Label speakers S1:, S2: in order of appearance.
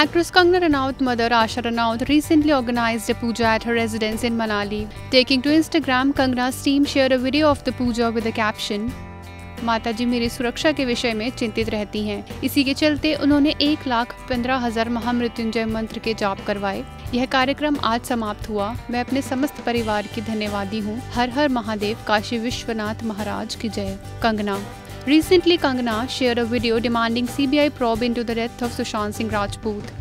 S1: Actress Kangna Ranaut mother Asha Ranaut recently organized a puja at her residence in Manali. Taking to Instagram, Kangna's team shared a video of the puja with the caption, माता जी मेरी सुरक्षा के विषय में चिंतित रहती हैं इसी के चलते उन्होंने एक लाख पंद्रह हज़ार महामृत्युंजय मंत्र के जाप करवाए यह कार्यक्रम आज समाप्त हुआ मैं अपने समस्त परिवार की धन्यवादी हूँ हर हर महादेव काशी विश्वनाथ महाराज की जय Kangana Recently, Kangana shared a video demanding CBI probe into the death of Sushant Singh Rajput.